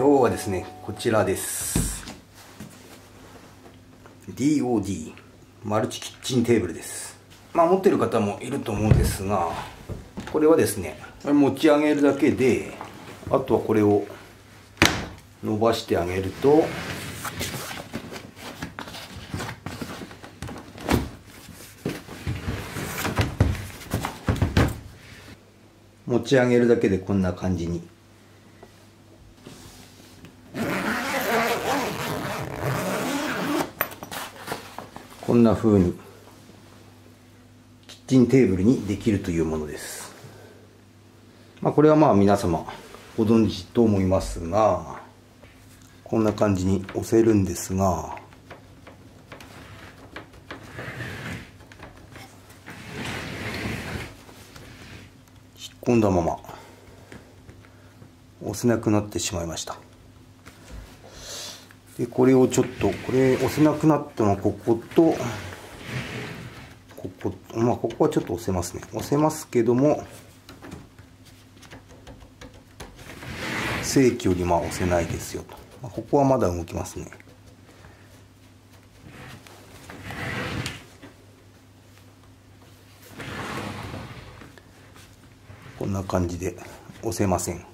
今日はですねこちらです。DOD マルチキッチンテーブルです。まあ持ってる方もいると思うんですがこれはですね持ち上げるだけであとはこれを伸ばしてあげると持ち上げるだけでこんな感じにこんな風にキッチンテーブルにできるというものです。まあこれはまあ皆様ご存知と思いますがこんな感じに押せるんですが引っ込んだまま押せなくなってしまいました。でこれをちょっとこれ押せなくなったのはこことここまあここはちょっと押せますね。押せますけども正規よりまあ押せないですよと、まあ、ここはまだ動きますね。こんな感じで押せません。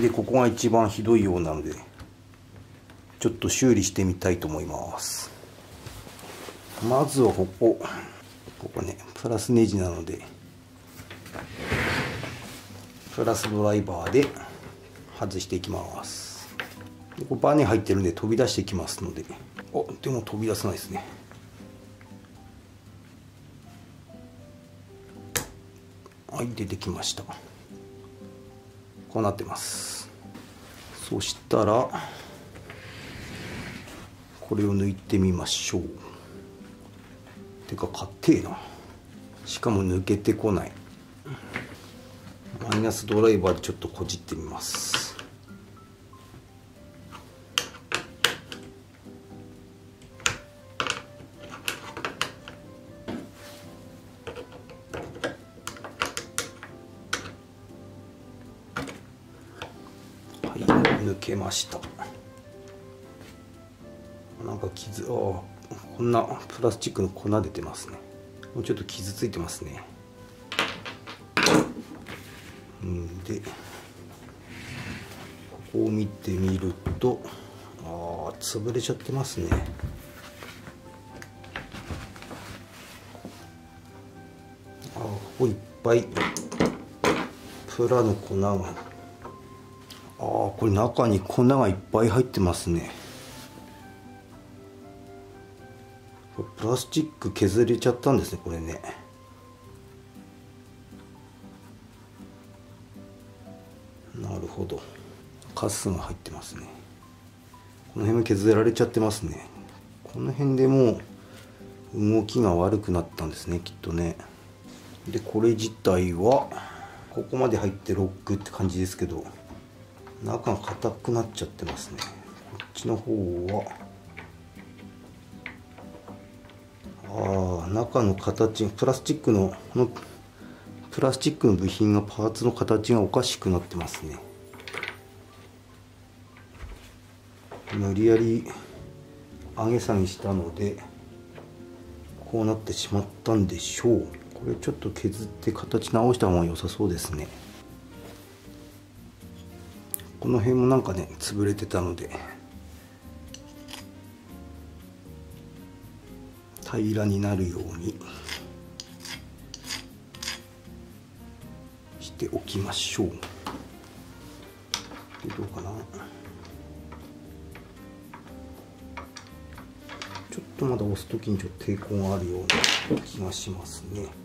でここが一番ひどいようなのでちょっと修理してみたいと思います。まずはここ。ここねプラスネジなのでプラスドライバーで外していきます。でここバネ入ってるんで飛び出してきますので。おでも飛び出さないですね。はい出てきました。こうなってます。そしたらこれを抜いてみましょう。てか硬えな。しかも抜けてこない。マイナスドライバーでちょっとこじってみます。した。なんか傷あこんなプラスチックの粉出てますね。もうちょっと傷ついてますね。うんでここを見てみるとああ潰れちゃってますね。あここいっぱい。プラの粉がああこれ中に粉がいっぱい入ってますね。プラスチック削れちゃったんですねこれね。なるほど。カスが入ってますね。この辺も削られちゃってますね。この辺でもう動きが悪くなったんですねきっとね。でこれ自体はここまで入ってロックって感じですけど。中が硬くなっちゃってますね。こっちの方は。ああ中の形プラスチックのこのプラスチックの部品がパーツの形がおかしくなってますね。無理やり上げ下げしたのでこうなってしまったんでしょう。これちょっと削って形直した方が良さそうですね。この辺もなんかね潰れてたので平らになるようにしておきましょう。でどうかな。ちょっとまだ押す時にちょっと抵抗があるような気がしますね。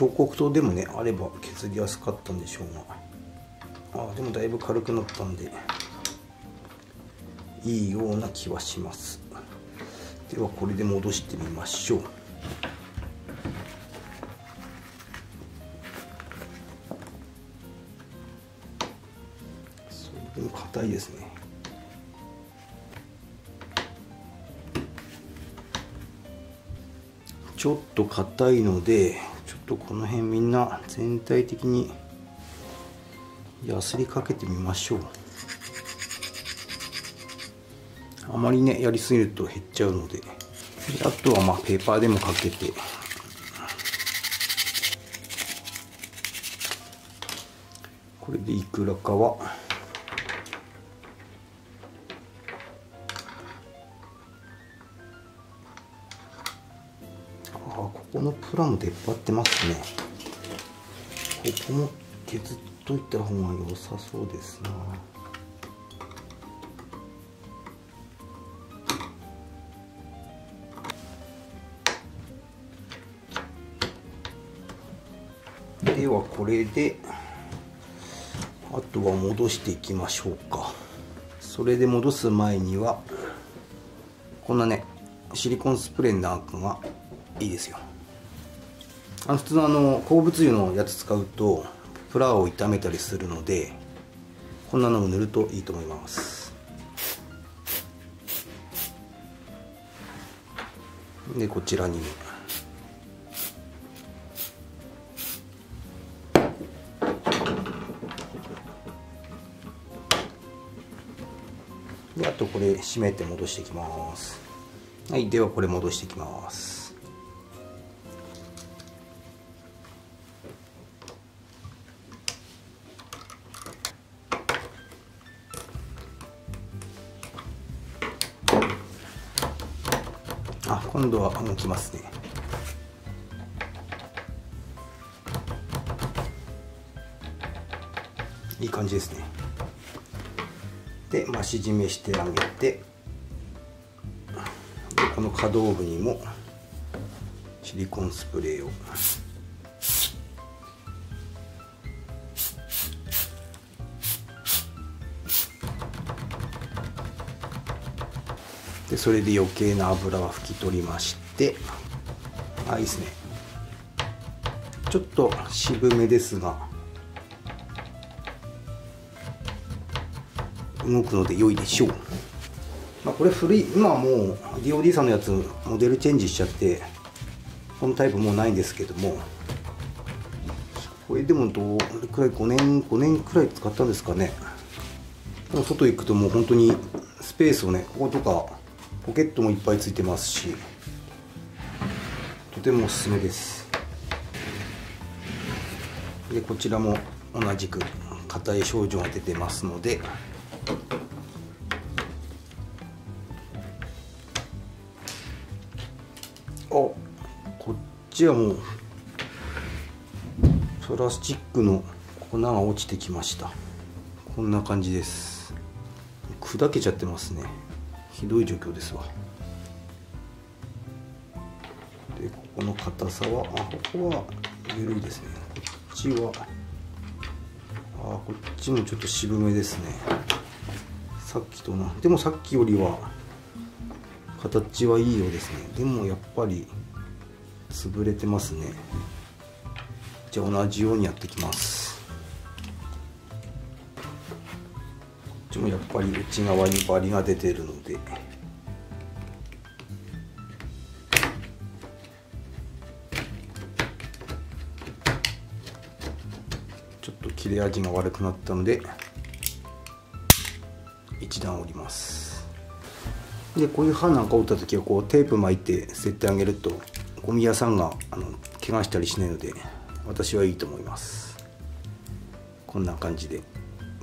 彫刻刀でもねあれば削りやすかったんでしょうが。あでもだいぶ軽くなったんでいいような気はします。ではこれで戻してみましょうでも硬いですね。ちょっと硬いのでとこの辺みんな全体的にやすりかけてみましょう。あまりねやりすぎると減っちゃうので。あとはまあペーパーでもかけて。これでいくらかはこのプラも出っ張ってますね。ここも削っといた方が良さそうですな。ではこれであとは戻していきましょうか。それで戻す前にはこんなねシリコンスプレーなんかがいいですよ。あの普通のあの鉱物油のやつ使うとプラを炒めたりするのでこんなのを塗るといいと思います。でこちらに。であとこれ閉めて戻していきます。はいではこれ戻していきます。今度は抜きますね。いい感じですね。で増し締めしてあげてこの可動部にもシリコンスプレーを。でそれで余計な油は拭き取りましてあいいですね。ちょっと渋めですが動くので良いでしょう、まあ、これ古い今はもう DOD さんのやつモデルチェンジしちゃってこのタイプもうないんですけどもこれでもどれくらい5年5年くらい使ったんですかね。外行くともう本当にスペースをねこことかポケットもいっぱいついてますしとてもおすすめです。でこちらも同じく硬い症状が出てますのであこっちはもうプラスチックの粉が落ちてきました。こんな感じです。砕けちゃってますね。ひどい状況ですわ。でここの硬さはあここは緩いですね。こっちはあこっちもちょっと渋めですね。さっきとな。でもさっきよりは形はいいようですね。でもやっぱり潰れてますね。じゃあ同じようにやっていきます。もやっぱり内側にバリが出てるので。ちょっと切れ味が悪くなったので一段折ります。でこういう刃なんか折った時はこうテープ巻いて捨ててあげるとゴミ屋さんがあの怪我したりしないので私はいいと思います。こんな感じで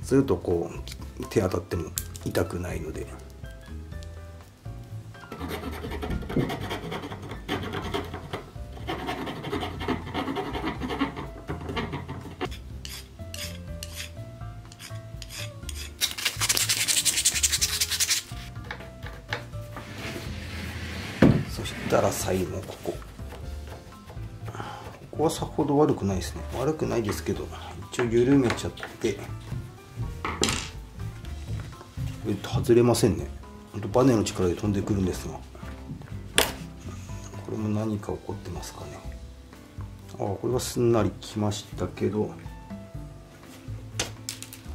するとこう手当たっても痛くないので。そしたら最後ここ。ここはさほど悪くないですね。悪くないですけど一応緩めちゃって。えっと外れませんね。ほんとバネの力で飛んでくるんですが。これも何か起こってますかね。ああこれはすんなりきましたけど。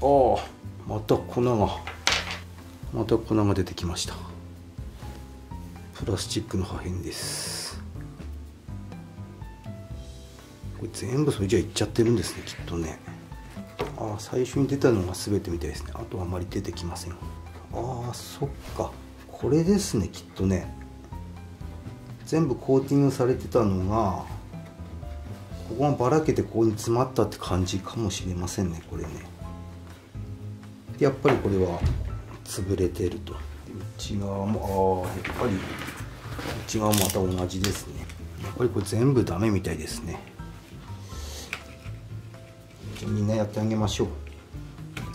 ああまた粉が。また粉が出てきました。プラスチックの破片です。これ全部それじゃいっちゃってるんですねきっとね。ああ最初に出たのが全てみたいですね。あとはあまり出てきません。ああそっか。これですねきっとね。全部コーティングされてたのがここがばらけてここに詰まったって感じかもしれませんねこれね。やっぱりこれは潰れてると。内側もああやっぱり内側もまた同じですね。やっぱりこれ全部ダメみたいですね。みんなやってあげましょう。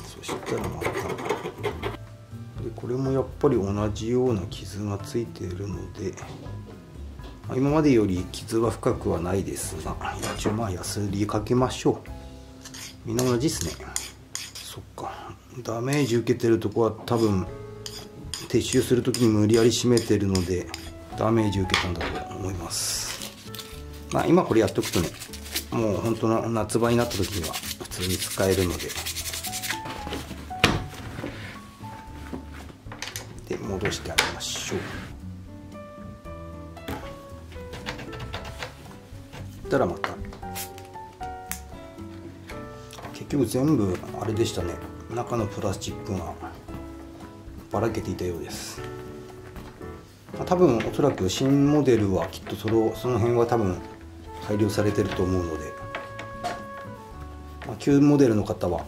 そしたらまた。これもやっぱり同じような傷がついているので今までより傷は深くはないですが一応まあやすりかけましょう。みんな同じですね。そっか。ダメージ受けてるとこは多分撤収する時に無理やり締めてるのでダメージ受けたんだと思います。まあ今これやっとくとねもう本当の夏場になった時には普通に使えるので。戻してあげましょう。たらまた。結局全部あれでしたね。中のプラスチックがばらけていたようです。多分おそらく新モデルはきっとそのその辺は多分改良されてると思うので、まあ、旧モデルの方は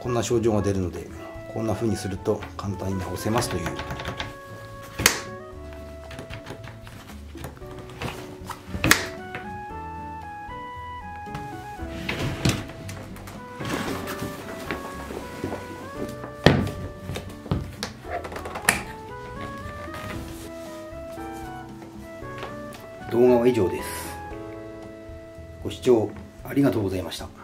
こんな症状が出るのでこんな風にすると簡単に直せますという動画は以上です。ご視聴ありがとうございました。